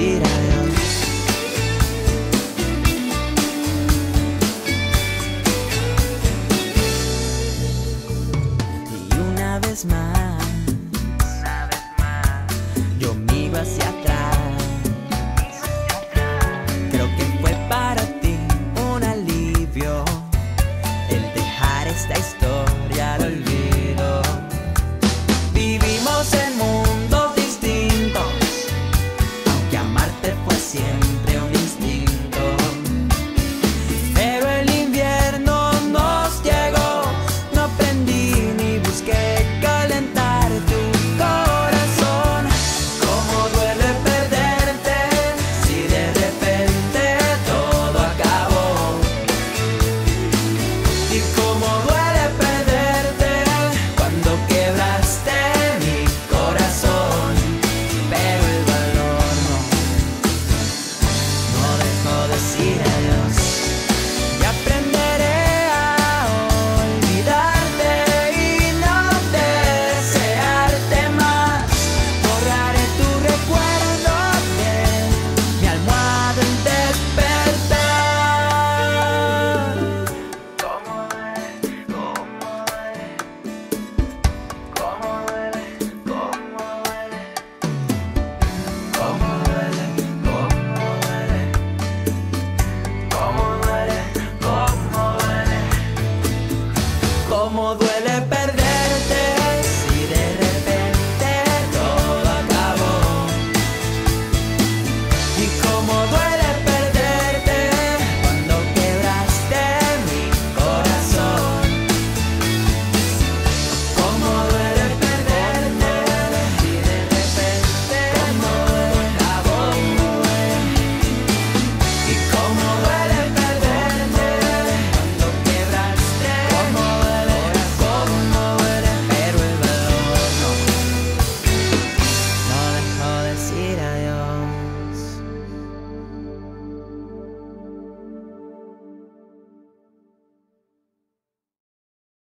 Y una vez más, una vez más, yo me iba hacia atrás. Creo que fue para ti un alivio el dejar esta historia. cómo duele perder.